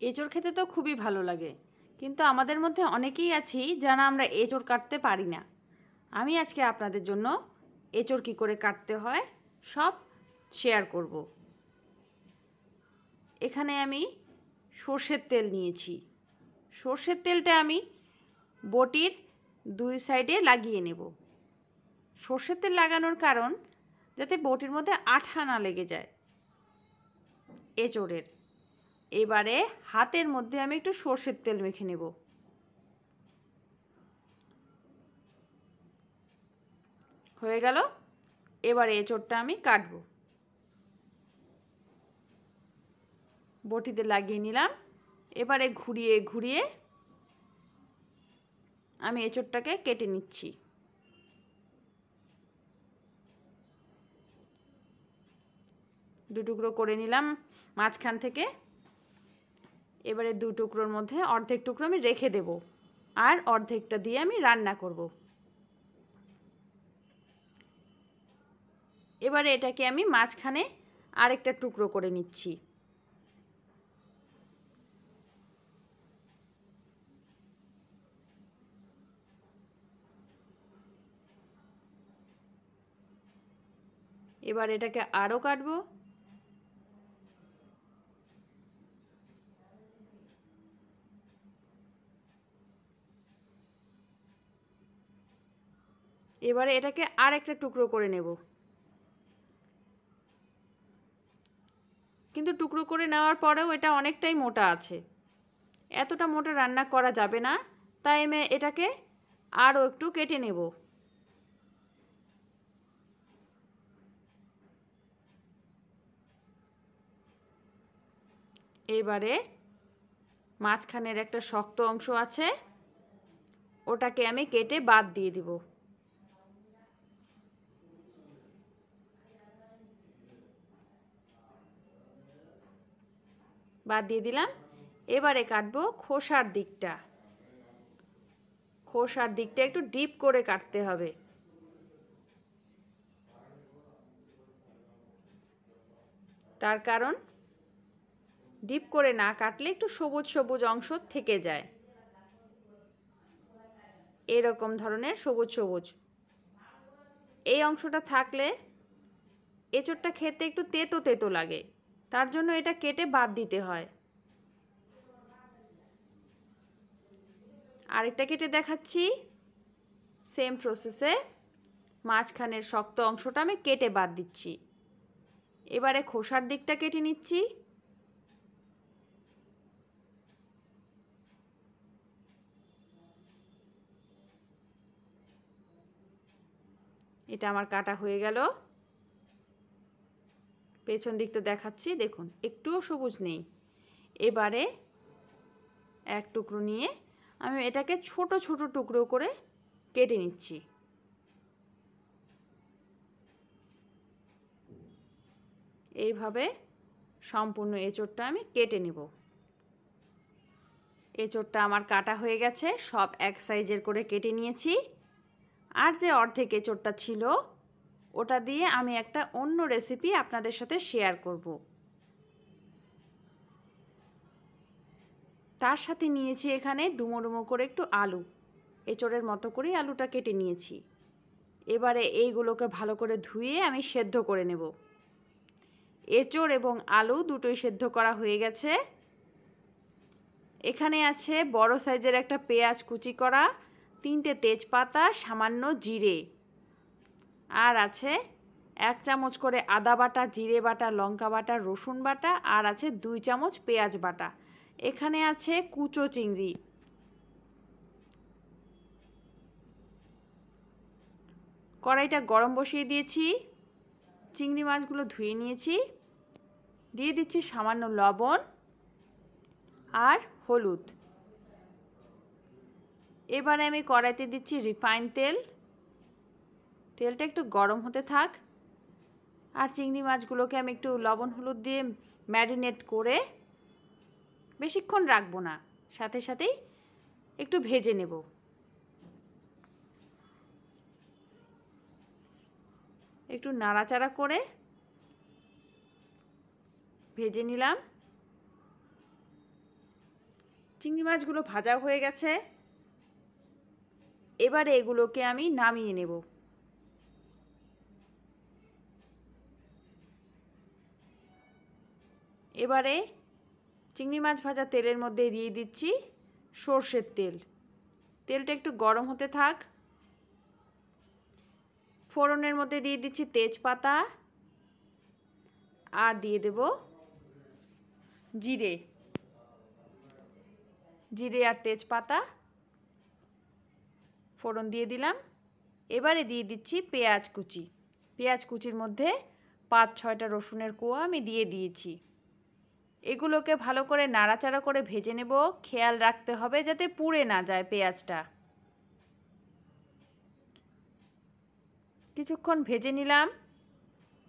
এঁচড় খেতে তো খুবই ভালো লাগে। কিন্তু আমাদের মধ্যে অনেকেই আছি যারা আমরা এঁচড় কাটতে পারি না। আমি আজকে আপনাদের জন্য এঁচড় কী করে কাটতে হয় সব শেয়ার করব। এখানে আমি সর্ষের তেল নিয়েছি। সর্ষের তেলটা আমি বটির দুই সাইডে লাগিয়ে নেব। সর্ষের তেল লাগানোর কারণ যাতে বটির মধ্যে আঠা না লেগে যায়। এঁচড়ের। এবারে হাতের মধ্যে আমি একটু সর্ষের তেল মেখে নেব। হয়ে গেল। এবারে এঁচড়টা আমি কাটবো। বটিতে লাগিয়ে নিলাম। এবারে ঘুরিয়ে ঘুরিয়ে আমি এঁচড়টাকে কেটে নিচ্ছি। দুটুকরো করে নিলাম মাঝখান থেকে। এবারে দু টুকরোর মধ্যে অর্ধেক টুকরো আমি রেখে দেব আর অর্ধেকটা দিয়ে আমি রান্না করব। এবারে এটাকে আমি মাঝখানে আরেকটা টুকরো করে নিচ্ছি। এবার এটাকে আরও কাটবো। এবারে এটাকে আর একটা টুকরো করে নেব। কিন্তু টুকরো করে নেওয়ার পরেও এটা অনেকটাই মোটা আছে। এতটা মোটা রান্না করা যাবে না, তাই আমি এটাকে আরও একটু কেটে নেব। এবারে মাঝখানের একটা শক্ত অংশ আছে, ওটাকে আমি কেটে বাদ দিয়ে দিব। বাদ দিয়ে দিলাম। এবারে কাটবো খোসার দিকটা। খোসার দিকটা একটু ডিপ করে কাটতে হবে। তার কারণ ডিপ করে না কাটলে একটু সবুজ সবুজ অংশ থেকে যায়। এরকম ধরনের সবুজ সবুজ। এই অংশটা থাকলে এঁচড়টা খেতে একটু তেতো তেতো লাগে। তার জন্য এটা কেটে বাদ দিতে হয়। আরেকটা কেটে দেখাচ্ছি। সেম প্রসেসে মাঝখানের শক্ত অংশটা আমি কেটে বাদ দিচ্ছি। এবারে খোসার দিকটা কেটে নিচ্ছি। এটা আমার কাটা হয়ে গেল। পেছন দিকটা দেখাচ্ছি, দেখুন, একটুও সবুজ নেই। এবারে এক টুকরো নিয়ে আমি এটাকে ছোট ছোট টুকরো করে কেটে নিচ্ছি। এইভাবে সম্পূর্ণ এঁচোড়টা আমি কেটে নেব। এঁচোড়টা আমার কাটা হয়ে গেছে, সব এক সাইজের করে কেটে নিয়েছি। আর যে অর্ধেক এঁচোড়টা ছিল ওটা দিয়ে আমি একটা অন্য রেসিপি আপনাদের সাথে শেয়ার করব। তার সাথে নিয়েছি এখানে ডুমো ডুমো করে একটু আলু। এঁচড়ের মতো করেই আলুটা কেটে নিয়েছি। এবারে এইগুলোকে ভালো করে ধুয়ে আমি সেদ্ধ করে নেব। এঁচড় এবং আলু দুটোই সেদ্ধ করা হয়ে গেছে। এখানে আছে বড় সাইজের একটা পেঁয়াজ কুচি করা, তিনটে তেজপাতা, সামান্য জিরে। আর আছে এক চামচ করে আদা বাটা, জিরে বাটা, লঙ্কা বাটা, রসুন বাটা, আর আছে দুই চামচ পেঁয়াজ বাটা। এখানে আছে কুচো চিংড়ি। কড়াইটা গরম বসিয়ে দিয়েছি। চিংড়ি মাছগুলো ধুয়ে নিয়েছি। দিয়ে দিচ্ছি সামান্য লবণ আর হলুদ। এবারে আমি কড়াইতে দিচ্ছি রিফাইন তেল। তেলটা একটু গরম হতে থাক। আর চিংড়ি মাছগুলোকে আমি একটু লবণ, হলুদ দিয়ে ম্যারিনেট করে বেশিক্ষণ রাখব না। সাথে সাথেই একটু ভেজে নেব। একটু নাড়াচাড়া করে ভেজে নিলাম। চিংড়ি মাছগুলো ভাজা হয়ে গেছে। এবারে এগুলোকে আমি নামিয়ে নেব। এবারে চিংড়ি মাছ ভাজা তেলের মধ্যে দিয়ে দিচ্ছি সর্ষের তেল। তেলটা একটু গরম হতে থাক। ফোড়নের মধ্যে দিয়ে দিচ্ছি তেজপাতা। আর দিয়ে দেব জিরে। জিরে আর তেজপাতা। ফোড়ন দিয়ে দিলাম। এবারে দিয়ে দিচ্ছি পেঁয়াজ কুচি। পেঁয়াজ কুচির মধ্যে পাঁচ ছয়টা রসুনের কোয়া আমি দিয়ে দিয়েছি। এগুলোকে ভালো করে নাড়াচাড়া করে ভেজে নেব। খেয়াল রাখতে হবে যাতে পুড়ে না যায় পেঁয়াজটা। কিছুক্ষণ ভেজে নিলাম।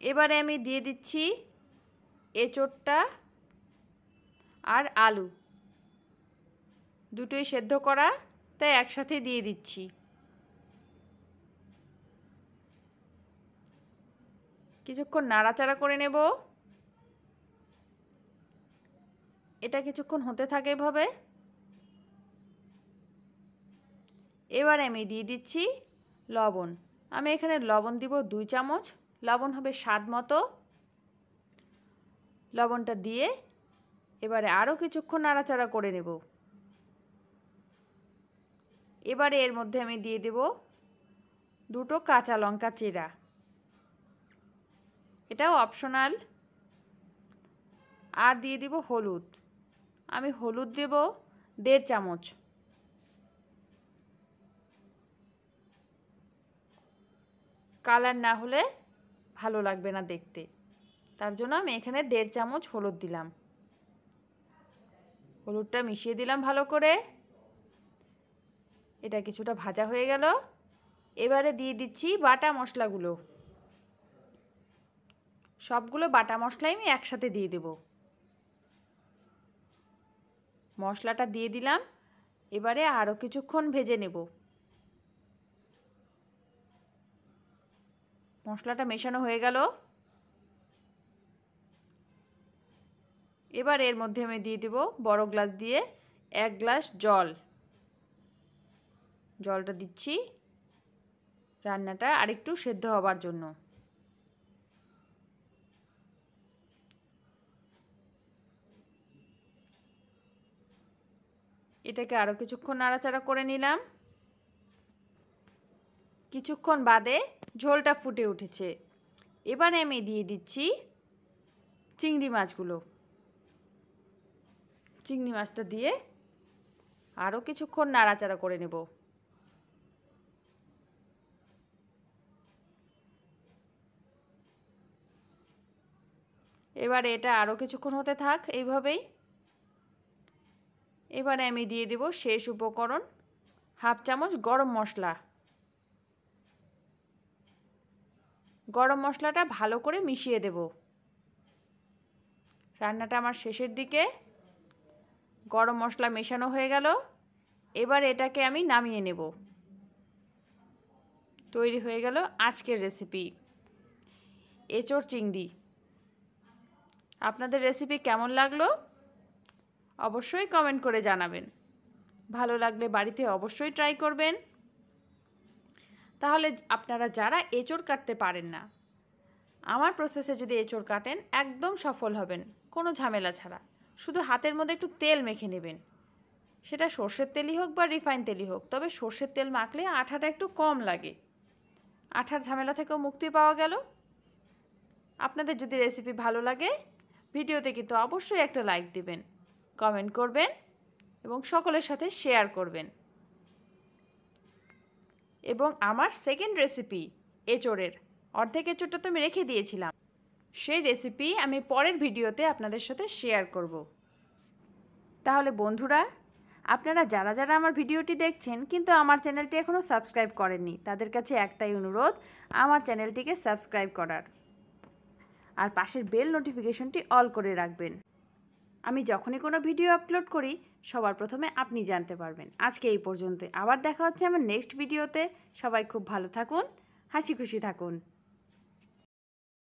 এবারে আমি দিয়ে দিচ্ছি এঁচোড়টা আর আলু। দুটোই সেদ্ধ করা, তাই একসাথে দিয়ে দিচ্ছি। কিছুক্ষণ নাড়াচাড়া করে নেব। এটা কিছুক্ষণ হতে থাকে এভাবে। এবারে আমি দিয়ে দিচ্ছি লবণ। আমি এখানে লবণ দিব দুই চামচ। লবণ হবে স্বাদ মতো। লবণটা দিয়ে এবারে আরও কিছুক্ষণ নাড়াচাড়া করে নেব। এবারে এর মধ্যে আমি দিয়ে দেব দুটো কাঁচা লঙ্কা চেরা। এটাও অপশনাল। আর দিয়ে দিব হলুদ। আমি হলুদ দেব দেড় চামচ। কালার না হলে ভালো লাগবে না দেখতে। তার জন্য আমি এখানে দেড় চামচ হলুদ দিলাম। হলুদটা মিশিয়ে দিলাম ভালো করে। এটা কিছুটা ভাজা হয়ে গেল। এবারে দিয়ে দিচ্ছি বাটা মশলাগুলো। সবগুলো বাটা মশলাই আমি একসাথে দিয়ে দেব। মশলাটা দিয়ে দিলাম। এবারে আরও কিছুক্ষণ ভেজে নেব। মশলাটা মেশানো হয়ে গেল। এবার এর মধ্যে আমি দিয়ে দেব বড় গ্লাস দিয়ে এক গ্লাস জল। জলটা দিচ্ছি। রান্নাটা আরেকটু সেদ্ধ হবার জন্য। এটাকে আরও কিছুক্ষণ নাড়াচাড়া করে নিলাম। কিছুক্ষণ বাদে ঝোলটা ফুটে উঠেছে। এবারে আমি দিয়ে দিচ্ছি চিংড়ি মাছগুলো। চিংড়ি মাছটা দিয়ে আরও কিছুক্ষণ নাড়াচাড়া করে নেব। এবারে এটা আরও কিছুক্ষণ হতে থাক এইভাবেই। এবারে আমি দিয়ে দেব শেষ উপকরণ হাফ চামচ গরম মশলা। গরম মশলাটা ভালো করে মিশিয়ে দেব। রান্নাটা আমার শেষের দিকে। গরম মশলা মেশানো হয়ে গেল। এবার এটাকে আমি নামিয়ে নেব। তৈরি হয়ে গেল আজকের রেসিপি এঁচোড় চিংড়ি। আপনাদের রেসিপি কেমন লাগল? অবশ্যই কমেন্ট করে জানাবেন। ভালো লাগলে বাড়িতে অবশ্যই ট্রাই করবেন। তাহলে আপনারা যারা এঁচড় কাটতে পারেন না, আমার প্রসেসে যদি এঁচড় কাটেন, একদম সফল হবেন, কোনো ঝামেলা ছাড়া। শুধু হাতের মধ্যে একটু তেল মেখে নেবেন। সেটা সর্ষের তেলই হোক বা রিফাইন তেলই হোক, তবে সর্ষের তেল মাখলে আঠাটা একটু কম লাগে। আঠার ঝামেলা থেকেও মুক্তি পাওয়া গেল। আপনাদের যদি রেসিপি ভালো লাগে, ভিডিওতে কিন্তু অবশ্যই একটা লাইক দিবেন। কমেন্ট করবেন এবং সকলের সাথে শেয়ার করবেন। এবং আমার সেকেন্ড রেসিপি এঁচোড়ের। অর্ধেক এঁচোড়টা তো আমি রেখে দিয়েছিলাম। সেই রেসিপি আমি পরের ভিডিওতে আপনাদের সাথে শেয়ার করব। তাহলে বন্ধুরা, আপনারা যারা যারা আমার ভিডিওটি দেখছেন, কিন্তু আমার চ্যানেলটি এখনও সাবস্ক্রাইব করেননি, তাদের কাছে একটাই অনুরোধ, আমার চ্যানেলটিকে সাবস্ক্রাইব করার। আর পাশের বেল নোটিফিকেশনটি অল করে রাখবেন। আমি যখনই কোনো ভিডিও আপলোড করি, সবার প্রথমে আপনি জানতে পারবেন। আজকে এই পর্যন্ত আবার দেখা হচ্ছে আমার নেক্সট ভিডিওতে সবাই খুব ভালো থাকুন, হাসি খুশি থাকুন।